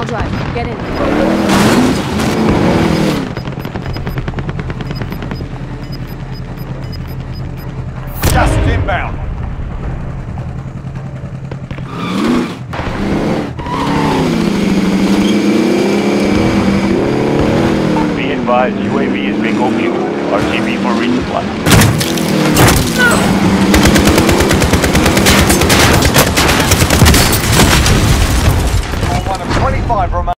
I'll drive. Get in. Just inbound. Be advised, UAV is bingo fuel. RTB for resupply. Five remain.